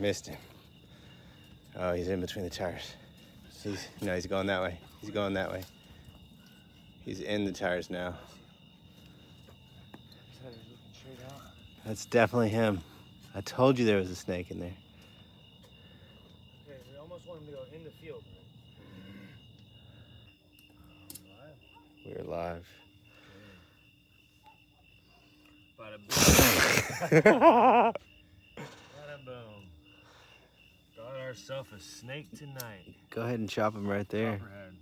Missed him. Oh, he's in between the tires. He's no, he's going that way. He's going that way. He's in the tires now. That's definitely him. I told you there was a snake in there. Okay, we almost want him to go in the field. We're live. Bada boom. Bada boom. Got ourselves a snake tonight. Go ahead and chop him right there. Copperhead.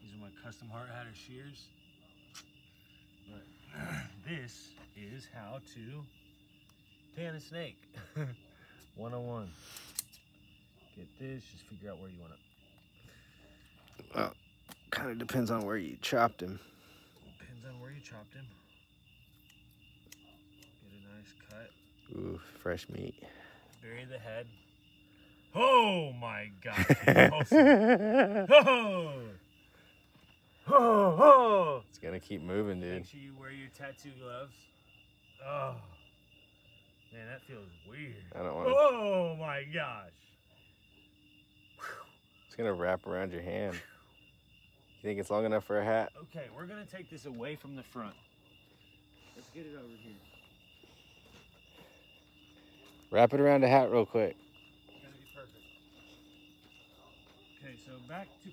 These are my custom heart hatter shears. But this is how to tan a snake. 101. Get this, just figure out where you want it. Well, kind of depends on where you chopped him. Depends on where you chopped him. Get a nice cut. Ooh, fresh meat. Bury the head. Oh my god. oh, oh, oh. It's gonna keep moving, dude. Make sure you wear your tattoo gloves. Oh. Man, that feels weird. I don't want to. Oh my gosh. It's gonna wrap around your hand. You think it's long enough for a hat? Okay, we're gonna take this away from the front. Let's get it over here. Wrap it around a hat real quick. It's gonna be perfect. Okay, so back to.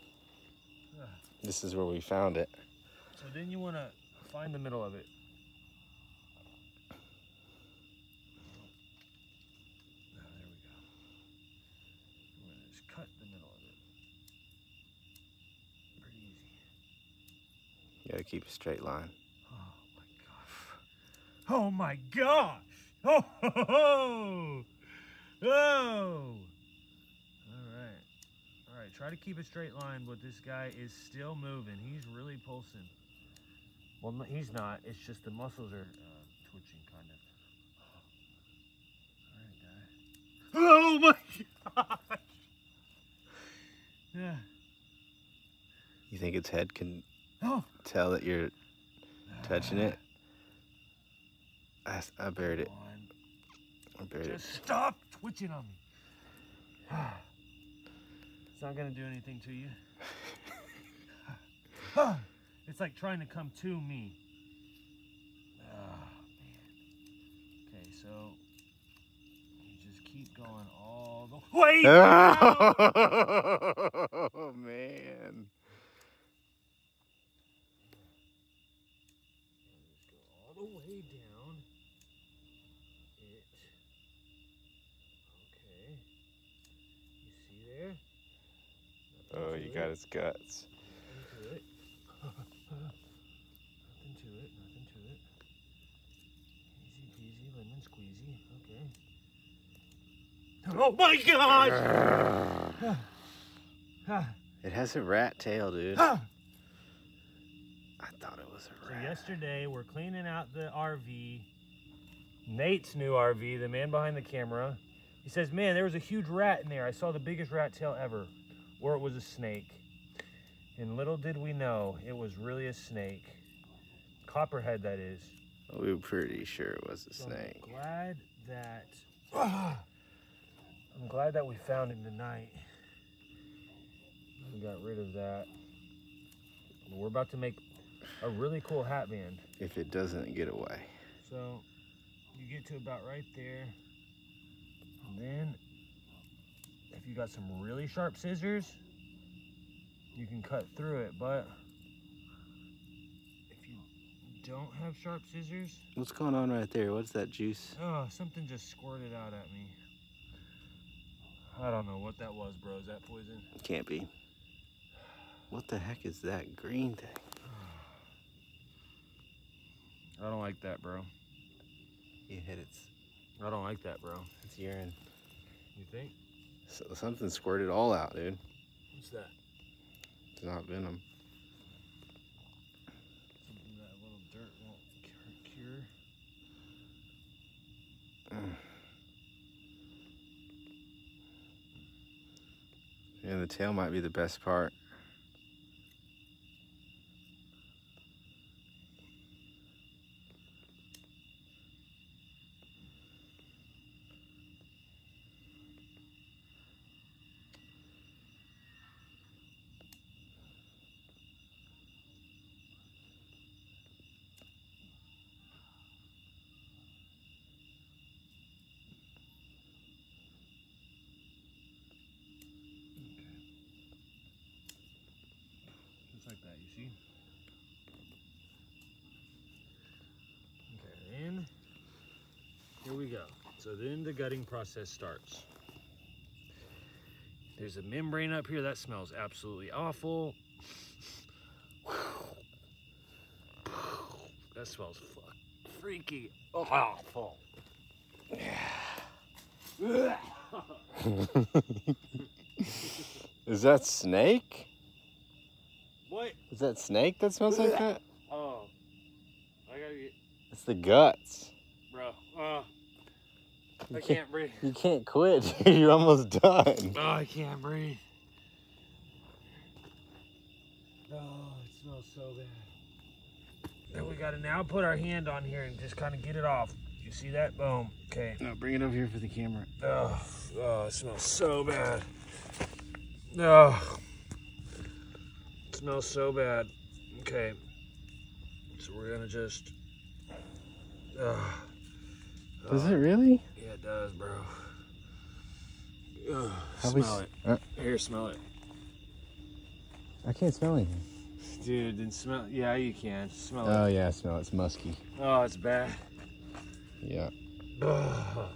Ah. This is where we found it. So then you want to find the middle of it. There we go. I'm gonna just cut the middle of it. Pretty easy. You gotta keep a straight line. Oh my gosh! Oh my gosh! Oh! Ho, ho, ho. Oh! All right. All right. Try to keep a straight line, but this guy is still moving. He's really pulsing. Well, no, he's not. It's just the muscles are uh, twitching, kind of. All right, guy. Oh my gosh! Yeah. You think its head can Oh. tell that you're touching it? I, I buried it. I buried it. Just stop twitching on me. It's not gonna do anything to you. it's like trying to come to me. Oh, man. Okay, so you just keep going all the way. down. Oh man. All the way down. It. Okay. You see there? Nothing Oh, to you it. got its guts. Nothing to it. nothing to it. Nothing to it. Easy peasy, lemon squeezy. Okay. Oh my god! It has a rat tail, dude. Ah. I thought it was a rat. So yesterday we're cleaning out the RV. Nate's new RV, the man behind the camera. He says, "Man, there was a huge rat in there. I saw the biggest rat tail ever, or it was a snake." And little did we know, it was really a snake. Copperhead, that is. We were pretty sure it was a So snake. I'm glad that I'm glad that we found him tonight. We got rid of that. We're about to make a really cool hat band. If it doesn't get away. So you get to about right there. And then if you got some really sharp scissors, you can cut through it. But if you don't have sharp scissors, What's going on right there? What's that juice? Oh, something just squirted out at me. I don't know what that was, bro. Is that poison? It Can't be. What the heck is that green thing? I don't like that, bro. You hit its, I don't like that, bro. its urine. You think? So, something squirted all out, dude. What's that? It's not venom. Something that little dirt won't cure. cure. Yeah, the tail might be the best part. See? Okay, then here we go. So then the gutting process starts. There's a membrane up here that smells absolutely awful. That smells fuck freaky awful. Is that snake? What? Is that snake that smells like that? Oh, I gotta get, It's the guts. bro. Uh, You I can't breathe. You can't quit. You're almost done. Oh, I can't breathe. Oh, it smells so bad. Then we gotta now put our hand on here and just kind of get it off. You see that? Boom. Okay. No, bring it over here for the camera. Oh, oh, it smells so bad. Oh, it smells so bad. Okay. So we're gonna just. Oh, Does it really? yeah, it does, bro. We smell it. uh, Here, smell it. I can't smell anything. Dude, then smell. Yeah, you can smell Oh it. Oh yeah, smell it. It's musky. Oh, it's bad. Yeah. Ugh.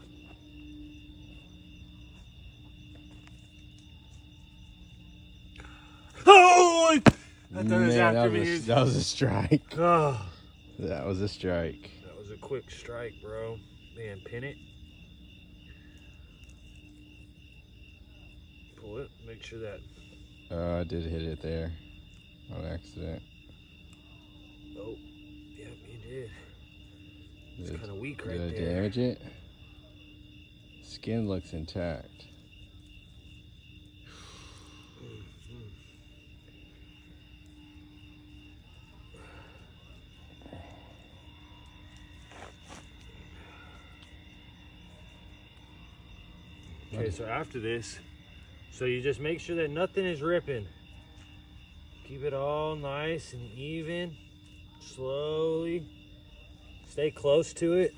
Oh! I was Man, after that, was a, that was a strike. Oh, That was a strike. that was a quick strike, bro. Man, pin it. Pull it. Make sure that. Oh, I did hit it there on accident. Oh, yeah, you did. It's kind of weak did right I there. damage it? Skin looks intact. Okay, so after this, so you just make sure that nothing is ripping. Keep it all nice and even, slowly. Stay close to it.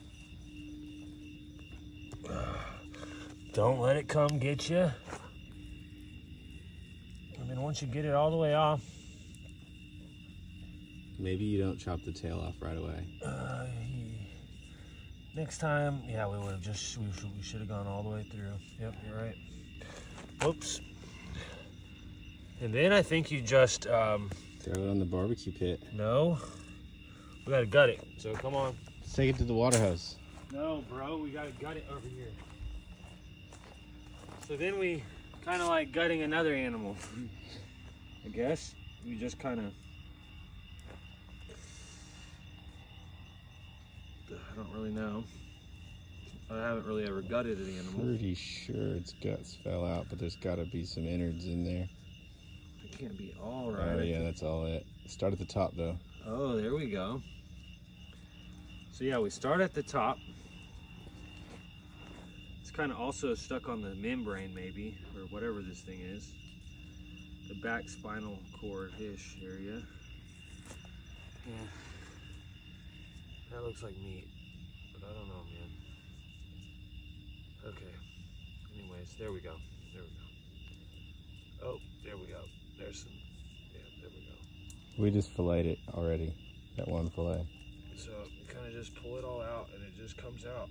Don't let it come get you. And then once you get it all the way off, Maybe you don't chop the tail off right away. uh, next time, yeah, we would have just, we should, we should have gone all the way through. Yep, you're right. Whoops. And then I think you just, um, Throw it on the barbecue pit. no, we gotta gut it. So come on. Let's take it to the water hose. No, bro, we gotta gut it over here. So then we kind of like gutting another animal. I guess we just kind of. Really know. I haven't really ever gutted an animal. Pretty sure its guts fell out, but there's got to be some innards in there. It can't be all Oh yeah, that's all it. Start at the top though. Oh, there we go. So yeah, we start at the top. It's kind of also stuck on the membrane maybe, or whatever this thing is. The back spinal cord-ish area. Yeah. That looks like meat, but I don't know, man. Okay. Anyways, there we go. There we go. Oh, there we go. There's some. Yeah, there we go. We just filleted it already. That one fillet. So you kind of just pull it all out and it just comes out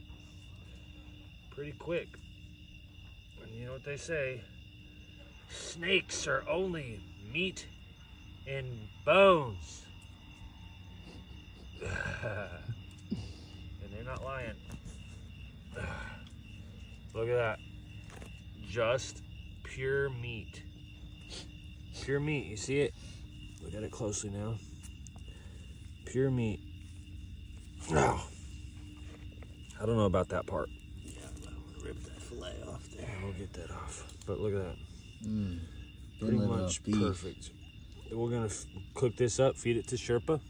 pretty quick. And you know what they say? Snakes are only meat and bones. not lying. Look at that. Just pure meat. Pure meat. You see it? Look at it closely now. Pure meat. No. I don't know about that part. Yeah, rip that fillet off there. We'll get that off. But look at that. Mm. Pretty much perfect. We're gonna cook this up, feed it to Sherpa.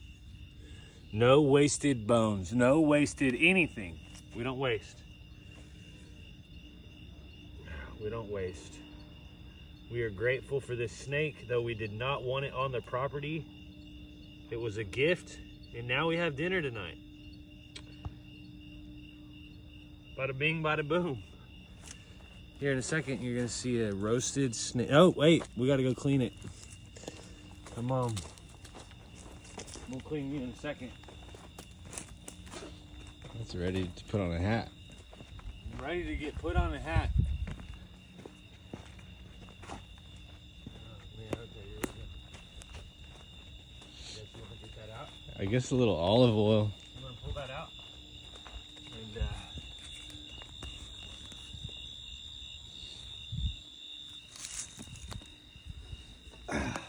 No wasted bones. No wasted anything. We don't waste. We don't waste. We are grateful for this snake, though we did not want it on the property. It was a gift, and now we have dinner tonight. Bada bing, bada boom. Here in a second, you're gonna see a roasted snake. Oh, wait, we gotta go clean it. Come on. We'll clean you in a second. It's ready to put on a hat. I'm ready to get put on a hat. Man, okay, here we go. Guess you wanna get that out? I guess a little olive oil. You wanna pull that out? And uh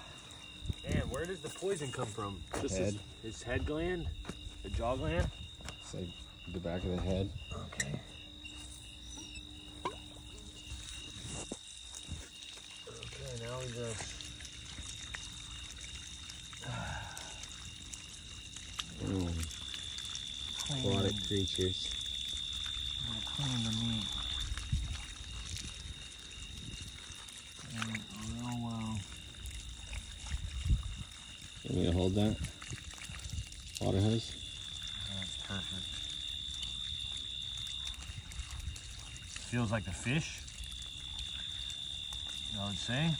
Man, where does the poison come from? Just his, Head. his head gland? The jaw gland? It's like the back of the head. Okay. Okay, now we go. Mm. Aquatic creatures. Clean the meat. Clean it real well. You want me to hold that? Water hose? That's perfect. Feels like the fish. I would say.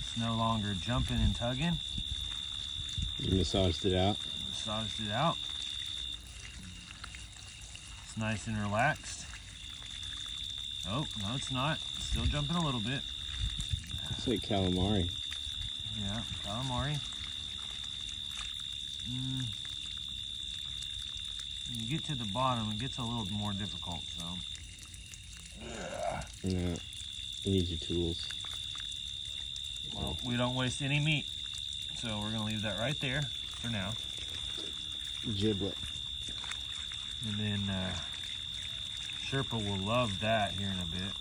It's no longer jumping and tugging. You massaged it out. Massaged it out. It's nice and relaxed. Oh, no, it's not. It's still jumping a little bit. It's like calamari. Yeah, calamari. Mm. When you get to the bottom, it gets a little more difficult, so. Yeah. You need your tools. Well, we don't waste any meat. So we're gonna leave that right there for now. Giblet. And then uh, Sherpa will love that here in a bit.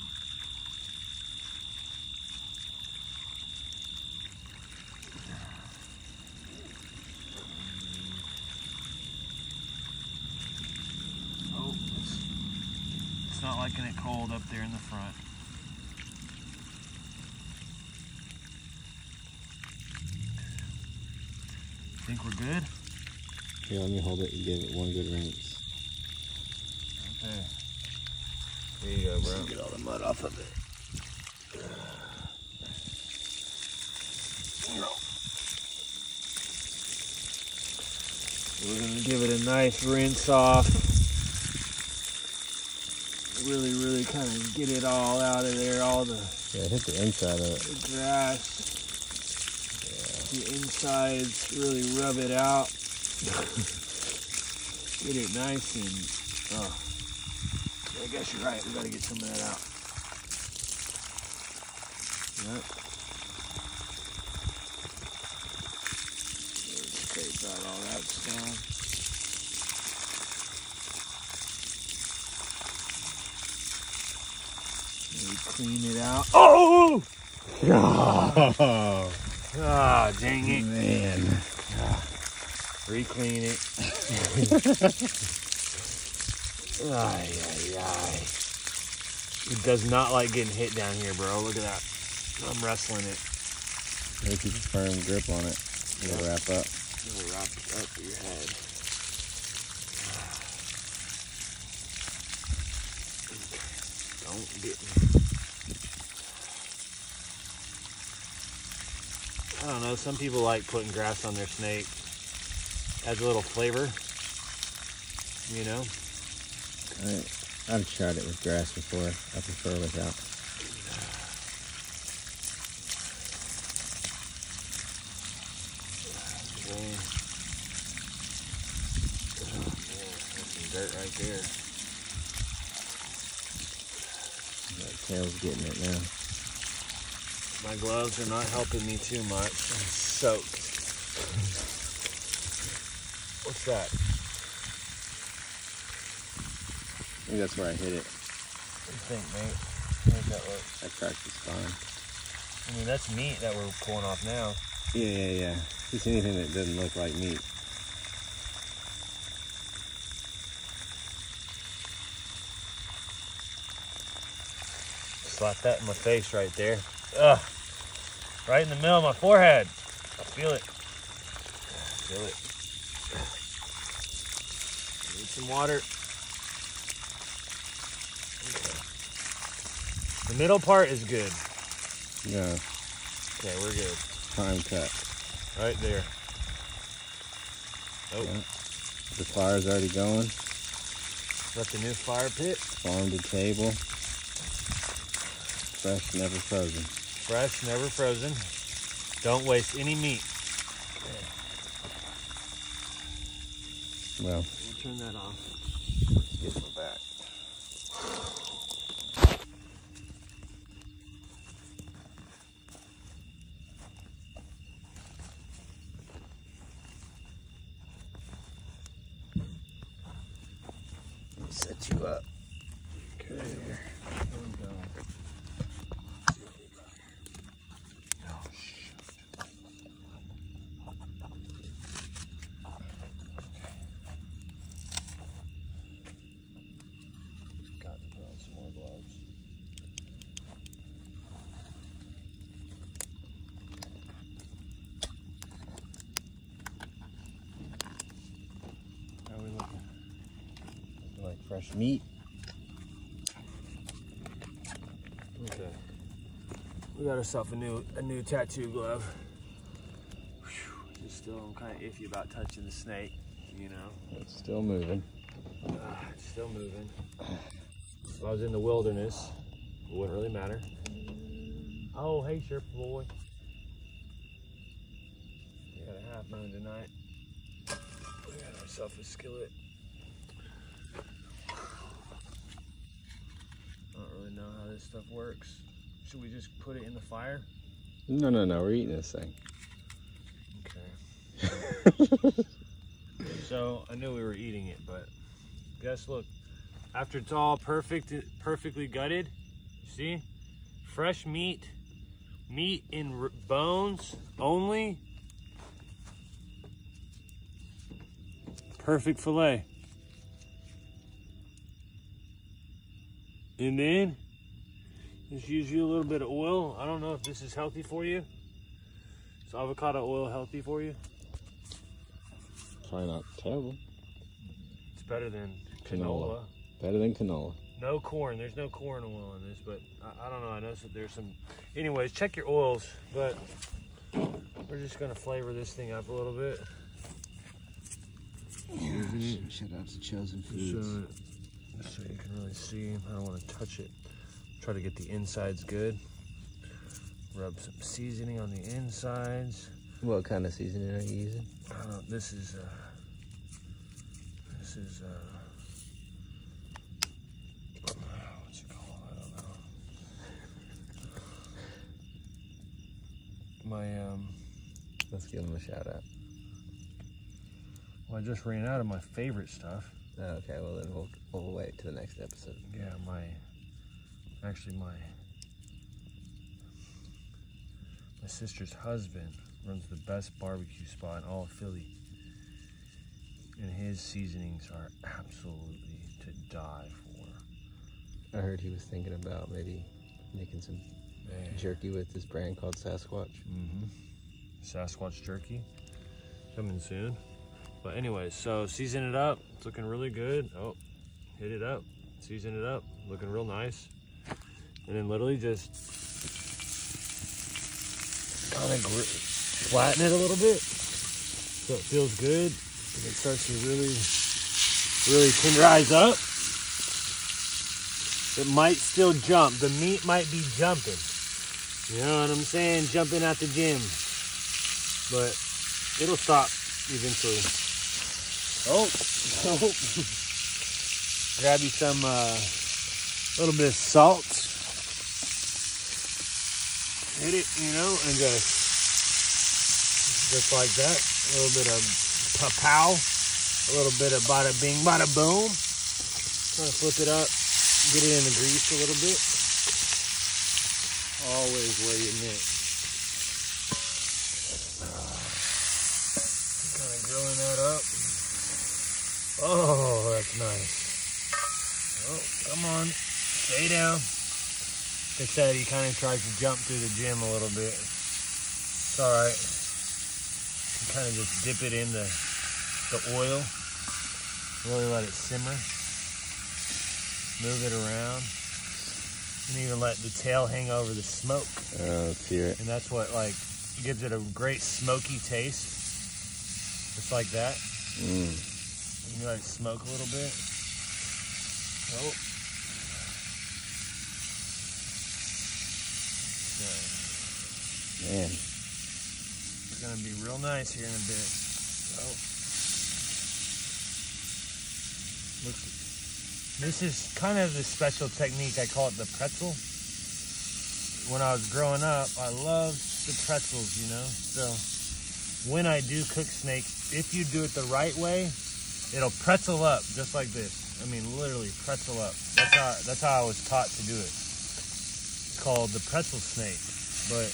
Oh, it's, it's not liking up there in the front. Think we're good? Here, let me hold it and give it one good rinse. Okay. There you go, bro. Get all the mud off of it. We're gonna give it a nice rinse off. Really, really kind of get it all out of there, all the, Yeah, hit the inside of it. the grass. The insides, really rub it out. get it nice and, oh. I guess you're right, we gotta get some of that out. Yep. Scrape out all that stuff. Maybe clean it out. Oh! Oh, Ah, dang it. man. Re-clean it. ay, ay, ay. It does not like getting hit down here, bro. Look at that. I'm wrestling it. Gotta keep a firm grip on it. You gotta wrap up. It'll wrap up your head. Don't get me. I don't know. Some people like putting grass on their snake. Adds a little flavor. You know. I, I've tried it with grass before. I prefer without. Okay. Man, that's some dirt right there. That tail's getting it now. My gloves are not helping me too much. I'm soaked. What's that? I think that's where I hit it. What do you think, mate? How's that look? I cracked the spine. I mean, that's meat that we're pulling off now. Yeah, yeah, yeah. Just anything that doesn't look like meat. Slap that in my face right there. Ugh. Right in the middle of my forehead. I feel it. Feel it. Need some water. The middle part is good. Yeah, Okay, we're good. Time cut. Right there. Oh, Yeah. The fire's already going. got the new fire pit. Farm to table. Fresh, never frozen. Fresh, never frozen. Don't waste any meat. Well, We'll turn that off. let's get my back. Set you up. Okay. Here we go. Oh, shoot. Got to put on some more gloves. How are we looking? You like fresh meat? Okay. We got ourselves a new a new tattoo glove. Whew. Just still I'm kind of iffy about touching the snake, you know. It's still moving. Ah, it's still moving. If I was in the wilderness, it wouldn't really matter. Oh, hey, Sherpa boy. We got a half moon tonight. We got ourselves a skillet. I don't really know how this stuff works. Should we just put it in the fire? No, no, no. We're eating this thing. Okay. So I knew we were eating it, but guess look, after it's all perfect, perfectly gutted, see, fresh meat, meat in r- bones only, perfect fillet. And then just use you a little bit of oil. I don't know if this is healthy for you. Is avocado oil healthy for you? Probably not terrible. It's better than Canola. canola. Better than canola. No corn. There's no corn oil in this, but I, I don't know. I know that there's some. Anyways, check your oils. But we're just gonna flavor this thing up a little bit. Shout out to Chosen Just so, so you can really see. I don't want to touch it. Try to get the insides good. Rub some seasoning on the insides. What kind of seasoning are you using? Uh, this is uh, this is uh, what's it called? I don't know. My um, Let's give him a shout out. well, I just ran out of my favorite stuff. Oh, okay, well then we'll, we'll wait to the next episode. Yeah, my actually my my sister's husband runs the best barbecue spot in all of Philly. And his seasonings are absolutely to die for. I heard he was thinking about maybe making some Man. jerky with this brand called Sasquatch. Mm-hmm. Sasquatch jerky coming soon. But anyway, so season it up. It's looking really good. Oh, hit it up. Season it up. Looking real nice. And then literally just kind of flatten it a little bit so it feels good. And it starts to really, really tenderize up. It might still jump. The meat might be jumping. You know what I'm saying? Jumping at the gym. But it'll stop eventually. Oh, oh. Grab you some, uh, little bit of salt. Hit it, you know, and just, just like that. A little bit of pow, a little bit of bada bing, bada boom. Kind of flip it up, get it in the grease a little bit. Always where you mix. Kind of grilling that up. Oh, that's nice. Oh, come on. Stay down. Like I said, he kind of tries to jump through the gym a little bit. It's all right. You kind of just dip it in the, the oil. Really let it simmer. Move it around. And even let the tail hang over the smoke. Oh, let's hear it. And that's what like gives it a great smoky taste. Just like that. Mm. Me let it smoke a little bit. Oh. Okay. Man. It's gonna be real nice here in a bit. Oh. Look, this is kind of the special technique. I call it the pretzel. When I was growing up, I loved the pretzels, you know. So when I do cook snake, if you do it the right way, it'll pretzel up just like this. I mean, literally pretzel up. That's how that's how I was taught to do it. It's called the pretzel snake, but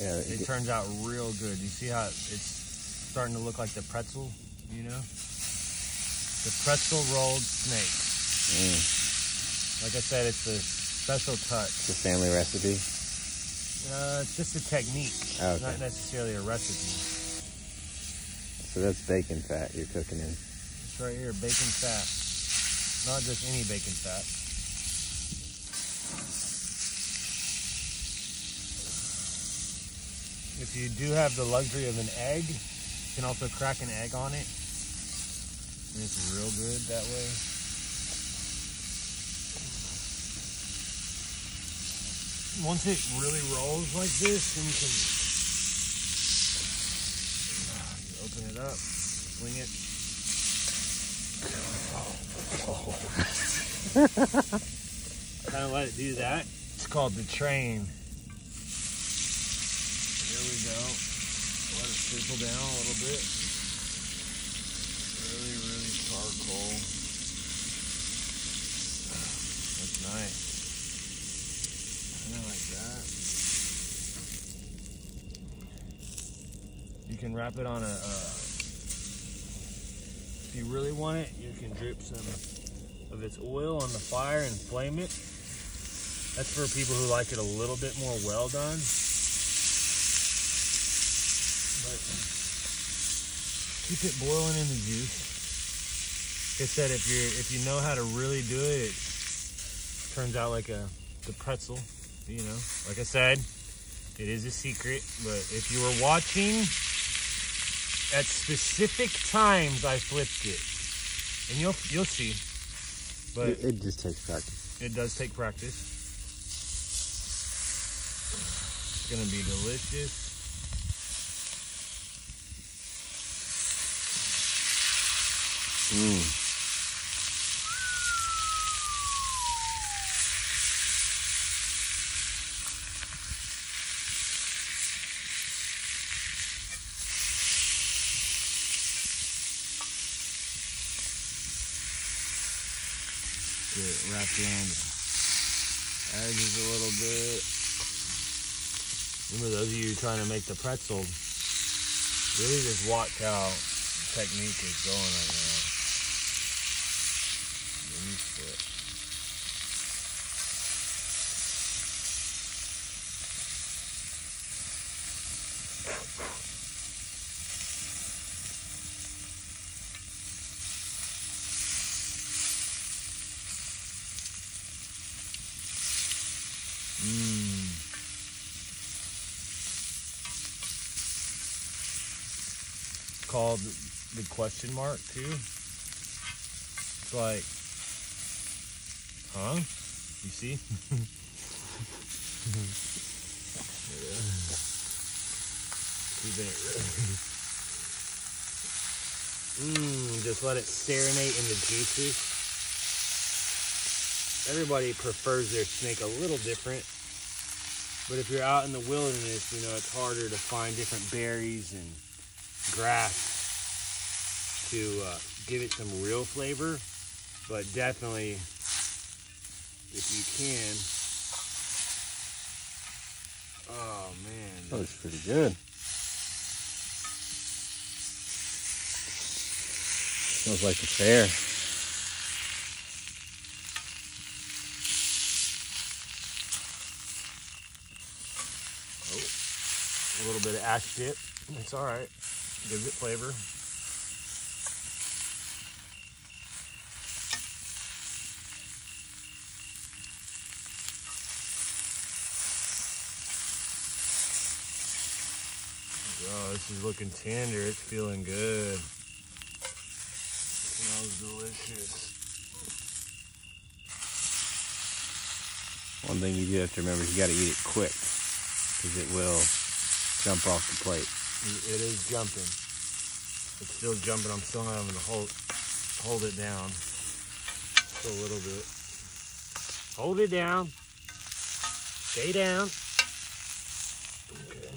Yeah. it turns out real good. You see how it's starting to look like the pretzel, you know? The pretzel rolled snake. Mm. Like I said, it's a special touch. It's a family recipe. Uh, it's just a technique, Oh, okay. not necessarily a recipe. So that's bacon fat you're cooking in. It's right here, bacon fat. Not just any bacon fat. If you do have the luxury of an egg, you can also crack an egg on it. And it's real good that way. Once it really rolls like this, then you can you open it up, swing it. Oh. kind of let it do that. It's called the train. Here we go. Let it sizzle down a little bit. Really, really charcoal. That's nice. Kind of like that. You can wrap it on a. Uh, if you really want it, you can drip some of its oil on the fire and flame it. That's for people who like it a little bit more well done. But keep it boiling in the juice. Like I said, if you if you know how to really do it, it turns out like a the pretzel. You know, like I said, it is a secret. But if you were watching at specific times, I flipped it, and you'll you'll see. But It, it just takes practice. it does take practice. It's gonna be delicious. Mm. Get wrapped around the edges a little bit. Remember those of you trying to make the pretzel, really just watch how the technique is going right now. Release it. Mmm. Called the question mark too. It's like, huh? You see? Mmm, just let it serenade in the juices. Everybody prefers their snake a little different. But if you're out in the wilderness, you know, it's harder to find different berries and grass to uh, give it some real flavor. But definitely, if you can, oh man, That looks pretty good. Smells like a fair. a little bit of ash dip. It's all right. Gives it flavor. Oh, this is looking tender. It's feeling good. smells delicious. One thing you do have to remember is you got to eat it quick because it will jump off the plate. It is jumping. It's still jumping. I'm still having to hold hold it down just a little bit. Hold it down. Stay down. Okay.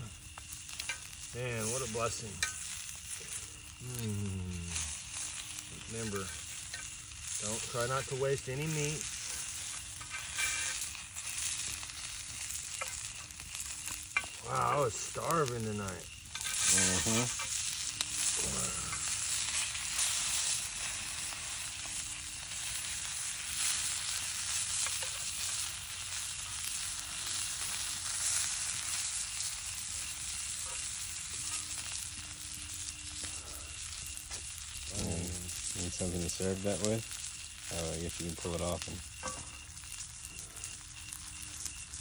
Man, what a blessing. Mm. Remember, don't try not to waste any meat. Wow, I was starving tonight. Mm-hmm. Need something to serve that with? Oh, I guess you can pull it off and.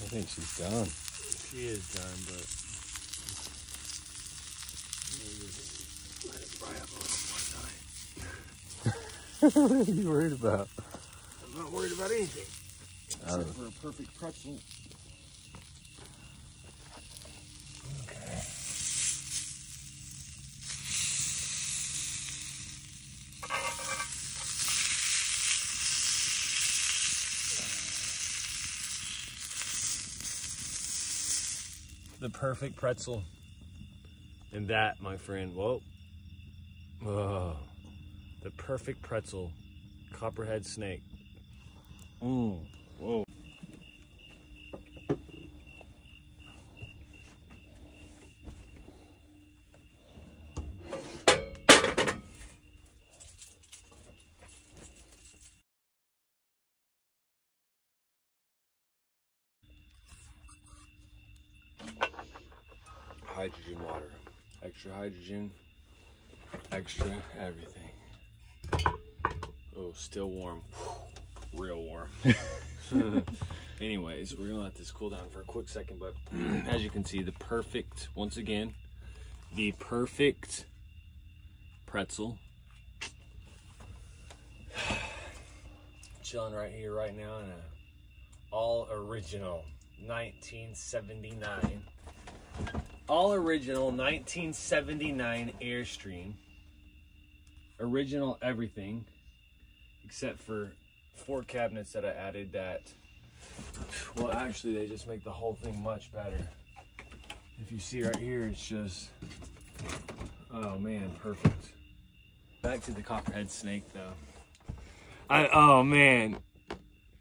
I think she's done. She is done, but what are you worried about? I'm not worried about anything. Except for a perfect pretzel. Perfect pretzel. And that, my friend, whoa. Oh, the perfect pretzel. Copperhead snake. Mm. Whoa. hydrogen water. Extra hydrogen, extra everything. Oh, still warm. Real warm. Anyways, we're gonna let this cool down for a quick second, but as you can see, the perfect, once again, the perfect pretzel. Chilling right here, right now, in a all original 1979 all original 1979 Airstream. Original everything, except for four cabinets that I added that, well, actually, they just make the whole thing much better. If you see right here, it's just, oh man, perfect. Back to the copperhead snake though. I, oh man.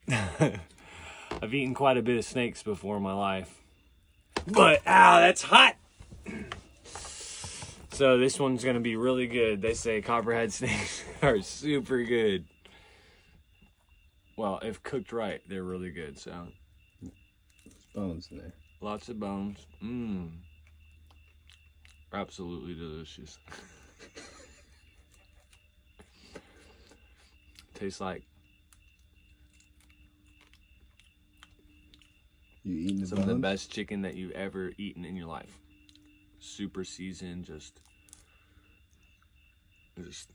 I've eaten quite a bit of snakes before in my life. But, ow, that's hot. So this one's gonna be really good. They say copperhead snakes are super good. Well, if cooked right, they're really good. So There's bones in there. lots of bones. Mmm. Absolutely delicious. Tastes like You eating the some of the bones? best chicken that you've ever eaten in your life. Super seasoned, just just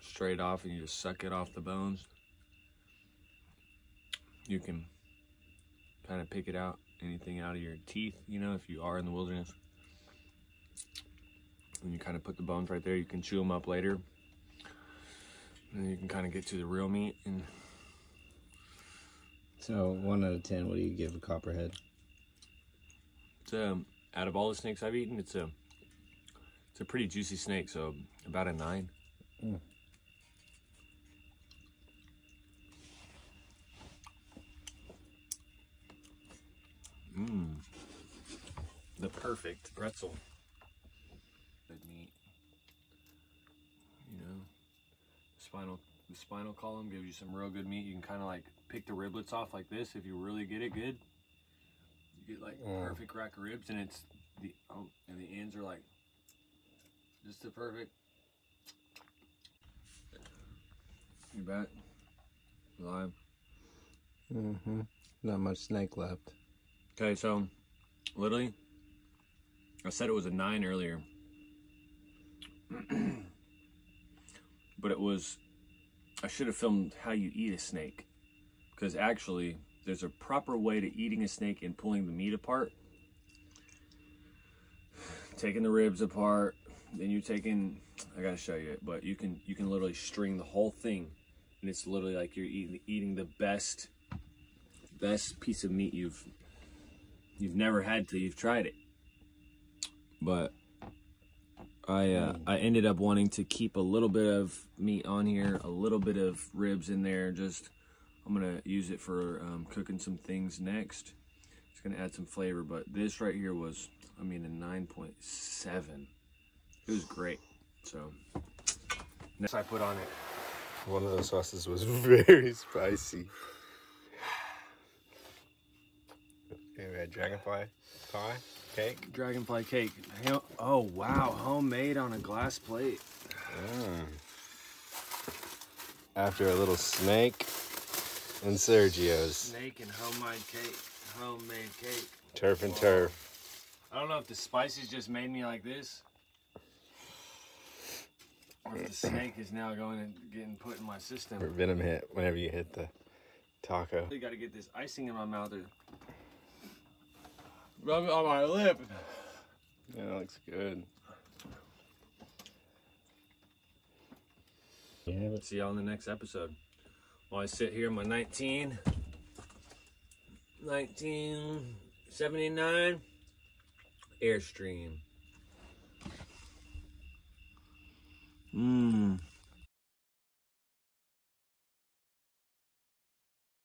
straight off, and you just suck it off the bones. You can kind of pick it out, anything out of your teeth, you know, if you are in the wilderness. And you kind of put the bones right there. You can chew them up later, and then you can kind of get to the real meat and So one out of ten, what do you give a copperhead? It's um, out of all the snakes I've eaten, it's a it's a pretty juicy snake, so about a nine. Mm. Mmm. The perfect pretzel. Good meat. You know, the spinal the spinal column gives you some real good meat. You can kind of like pick the riblets off like this if you really get it good. You get like Mm. perfect rack of ribs, and it's the oh, and the ends are like just the perfect. You bet. Live. Mm-hmm. Not much snake left. Okay, so literally, I said it was a nine earlier. but it was, I should have filmed how you eat a snake. Because actually, there's a proper way to eating a snake and pulling the meat apart. Taking the ribs apart, then you're taking, I gotta show you it, but you can you can literally string the whole thing, and it's literally like you're eating eating the best best piece of meat you've you've never had till you've tried it. But I uh, I ended up wanting to keep a little bit of meat on here, a little bit of ribs in there. Just I'm gonna use it for um, cooking some things next. It's gonna add some flavor. But this right here was, I mean, a 9.7. It was great. So next I put on it. One of those sauces was very spicy. Okay, we had dragonfly pie, cake. Dragonfly cake. Oh wow, homemade on a glass plate. After a little snake and Sergio's. Snake and homemade cake. Homemade cake. Turf and turf. I don't know if the spices just made me like this. Or if the snake is now going and getting put in my system. Or venom hit whenever you hit the taco. You gotta get this icing in my mouth or rub it on my lip. Yeah, that looks good. Yeah, let's see y'all in the next episode. While I sit here in my 19, 1979 Airstream. Mmm.